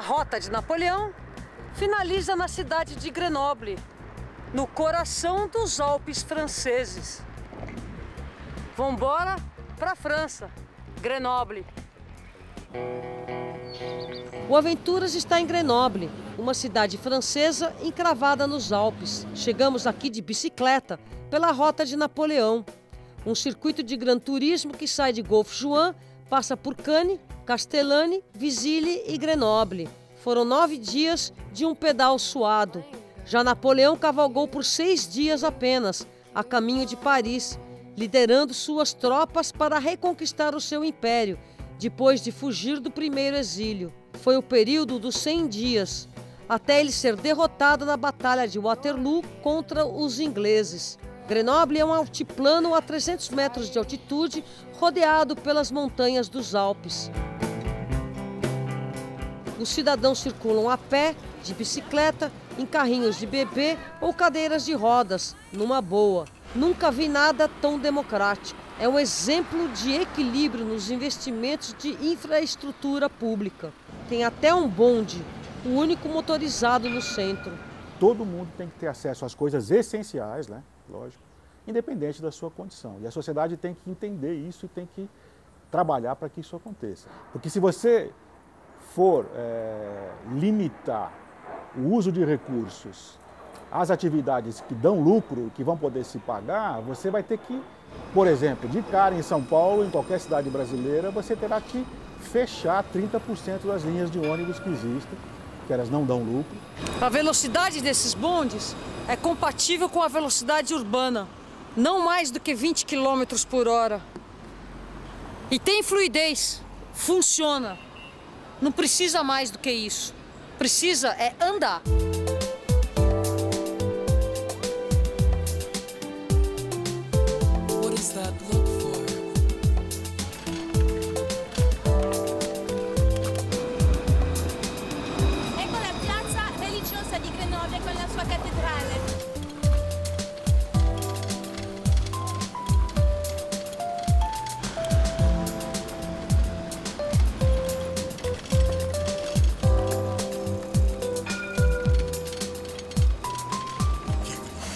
Rota de Napoleão finaliza na cidade de Grenoble, no coração dos Alpes franceses. Vambora para a França, Grenoble. O Aventuras está em Grenoble, uma cidade francesa encravada nos Alpes. Chegamos aqui de bicicleta pela Rota de Napoleão, um circuito de gran turismo que sai de Golf Juan, passa por Cannes, Castellane, Visile e Grenoble. Foram nove dias de um pedal suado. Já Napoleão cavalgou por seis dias apenas, a caminho de Paris, liderando suas tropas para reconquistar o seu império, depois de fugir do primeiro exílio. Foi o período dos 100 dias, até ele ser derrotado na Batalha de Waterloo contra os ingleses. Grenoble é um altiplano a 300 metros de altitude, rodeado pelas montanhas dos Alpes. Os cidadãos circulam a pé, de bicicleta, em carrinhos de bebê ou cadeiras de rodas, numa boa. Nunca vi nada tão democrático. É um exemplo de equilíbrio nos investimentos de infraestrutura pública. Tem até um bonde, o único motorizado no centro. Todo mundo tem que ter acesso às coisas essenciais, né? Lógico, independente da sua condição. E a sociedade tem que entender isso e tem que trabalhar para que isso aconteça. Porque se você for é, limitar o uso de recursos às atividades que dão lucro, que vão poder se pagar, você vai ter que, por exemplo, de cara em São Paulo, em qualquer cidade brasileira, você terá que fechar 30% das linhas de ônibus que existem, que elas não dão lucro. A velocidade desses bondes é compatível com a velocidade urbana, não mais do que 20 km por hora. E tem fluidez, funciona. Não precisa mais do que isso. Precisa é andar.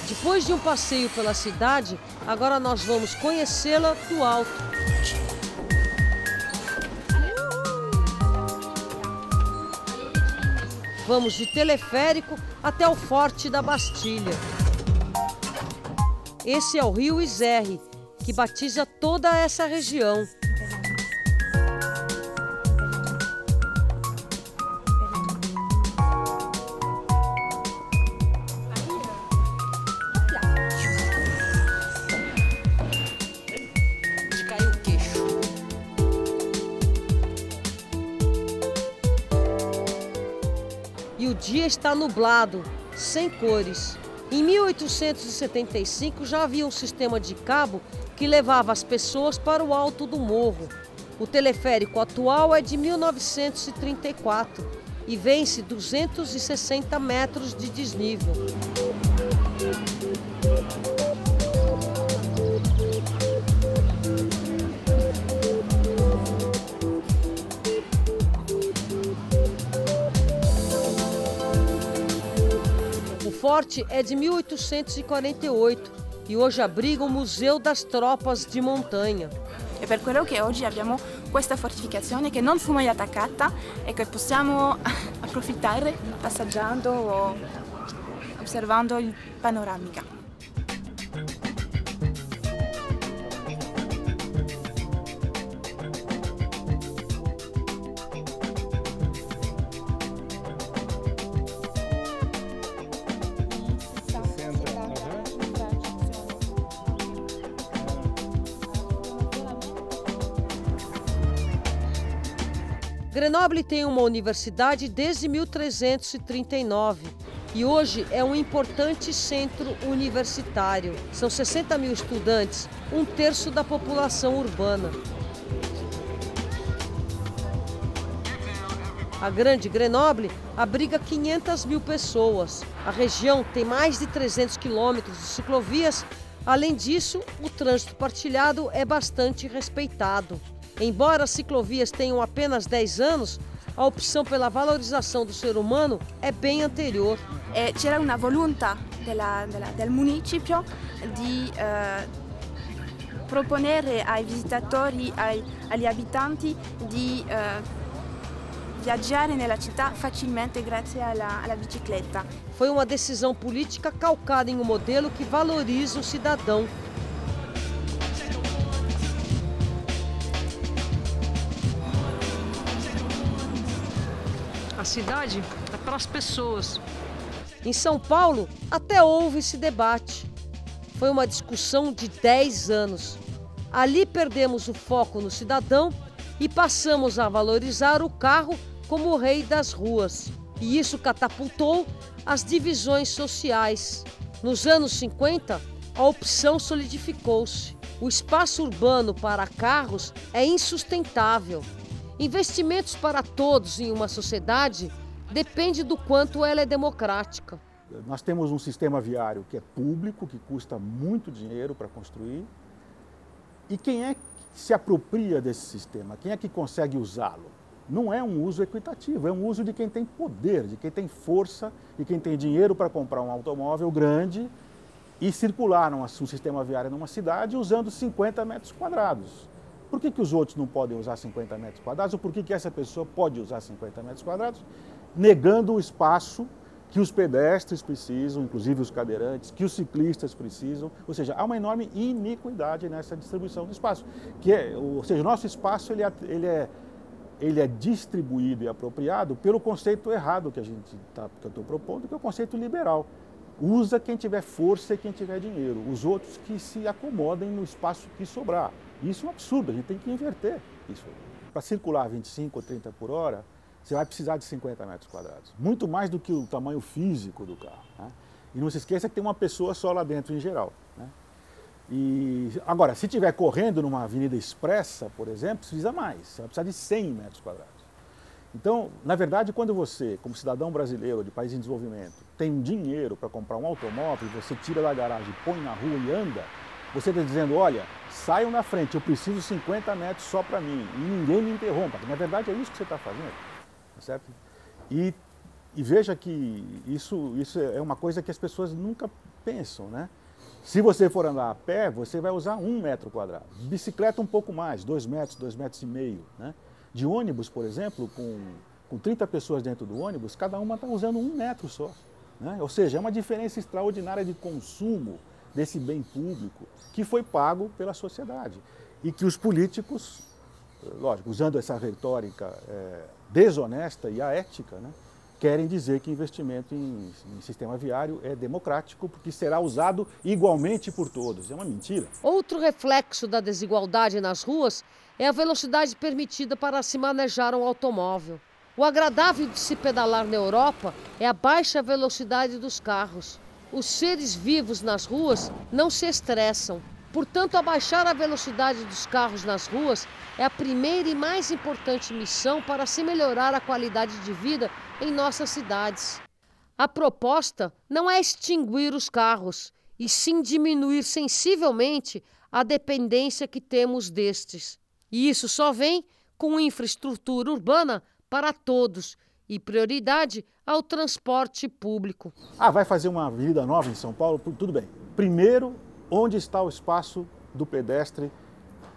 Depois de um passeio pela cidade, agora nós vamos conhecê-la do alto. Vamos de teleférico até o Forte da Bastilha. Esse é o rio Isère, que batiza toda essa região. E o dia está nublado, sem cores. Em 1875 já havia um sistema de cabo que levava as pessoas para o alto do morro. O teleférico atual é de 1934 e vence 260 metros de desnível. Forte é de 1848 e hoje abriga o Museu das Tropas de Montanha. È per quello che oggi abbiamo questa fortificazione che non fu mai attaccata e che possiamo approfittare passeggiando o osservando il panoramica. Grenoble tem uma universidade desde 1339 e hoje é um importante centro universitário. São 60 mil estudantes, um terço da população urbana. A Grande Grenoble abriga 500 mil pessoas. A região tem mais de 300 quilômetros de ciclovias. Além disso, o trânsito partilhado é bastante respeitado. Embora as ciclovias tenham apenas 10 anos, a opção pela valorização do ser humano é bem anterior. E c'era della, del municipio di eh, proponere ai visitatori, ai, agli abitanti di eh, viaggiare nella città facilmente grazie alla, alla bicicletta. Foi uma decisão política calcada em um modelo que valoriza o cidadão. Cidade é para as pessoas. Em São Paulo, até houve esse debate. Foi uma discussão de 10 anos. Ali perdemos o foco no cidadão e passamos a valorizar o carro como o rei das ruas. E isso catapultou as divisões sociais. Nos anos 50, a opção solidificou-se. O espaço urbano para carros é insustentável. Investimentos para todos em uma sociedade depende do quanto ela é democrática. Nós temos um sistema viário que é público, que custa muito dinheiro para construir. E quem é que se apropria desse sistema? Quem é que consegue usá-lo? Não é um uso equitativo, é um uso de quem tem poder, de quem tem força e quem tem dinheiro para comprar um automóvel grande e circular num, sistema viário numa cidade usando 50 metros quadrados. Por que, que os outros não podem usar 50 metros quadrados? Ou por que, que essa pessoa pode usar 50 metros quadrados? Negando o espaço que os pedestres precisam, inclusive os cadeirantes, que os ciclistas precisam. Ou seja, há uma enorme iniquidade nessa distribuição do espaço. Que é, ou seja, o nosso espaço ele é, ele é, ele é distribuído e apropriado pelo conceito errado que, a gente tá, que eu estou propondo, que é o conceito liberal. Usa quem tiver força e quem tiver dinheiro. Os outros que se acomodem no espaço que sobrar. Isso é um absurdo, a gente tem que inverter isso. Para circular 25 ou 30 por hora, você vai precisar de 50 metros quadrados. Muito mais do que o tamanho físico do carro. Né? E não se esqueça que tem uma pessoa só lá dentro em geral. Né? E, agora, se estiver correndo numa avenida expressa, por exemplo, precisa mais. Você vai precisar de 100 metros quadrados. Então, na verdade, quando você, como cidadão brasileiro de país em desenvolvimento, tem dinheiro para comprar um automóvel, você tira da garagem, põe na rua e anda, você está dizendo, olha, saiam na frente, eu preciso 50 metros só para mim e ninguém me interrompa. Na verdade, é isso que você está fazendo. Tá certo? E, e veja que isso, isso é uma coisa que as pessoas nunca pensam, né? Se você for andar a pé, você vai usar um metro quadrado. Bicicleta um pouco mais, dois metros, dois metros e meio, né? De ônibus, por exemplo, com, com 30 pessoas dentro do ônibus, cada uma está usando um metro só. Né? Ou seja, é uma diferença extraordinária de consumo desse bem público que foi pago pela sociedade. E que os políticos, lógico, usando essa retórica é, desonesta e aética, né, querem dizer que investimento em, em, sistema viário é democrático porque será usado igualmente por todos. É uma mentira. Outro reflexo da desigualdade nas ruas é a velocidade permitida para se manejar um automóvel. O agradável de se pedalar na Europa é a baixa velocidade dos carros. Os seres vivos nas ruas não se estressam. Portanto, abaixar a velocidade dos carros nas ruas é a primeira e mais importante missão para se melhorar a qualidade de vida em nossas cidades. A proposta não é extinguir os carros, e sim diminuir sensivelmente a dependência que temos destes. E isso só vem com infraestrutura urbana para todos e prioridade ao transporte público. Ah, vai fazer uma avenida nova em São Paulo? Tudo bem. Primeiro, onde está o espaço do pedestre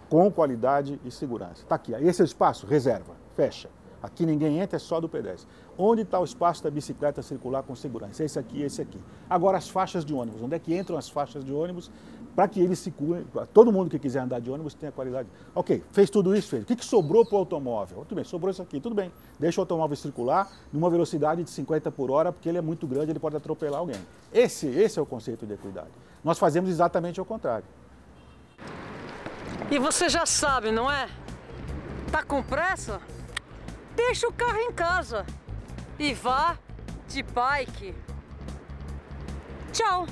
com qualidade e segurança? Está aqui. Esse é o espaço? Reserva. Fecha. Aqui ninguém entra, é só do pedestre. Onde está o espaço da bicicleta circular com segurança? Esse aqui, esse aqui. Agora as faixas de ônibus. Onde é que entram as faixas de ônibus para que eles circulem, todo mundo que quiser andar de ônibus tenha qualidade. Ok, fez tudo isso, fez. O que, que sobrou para o automóvel? Tudo bem, sobrou isso aqui, tudo bem. Deixa o automóvel circular numa velocidade de 50 por hora, porque ele é muito grande, ele pode atropelar alguém. Esse, esse é o conceito de equidade. Nós fazemos exatamente o contrário. E você já sabe, não é? Tá com pressa? Deixa o carro em casa e vá de bike. Tchau!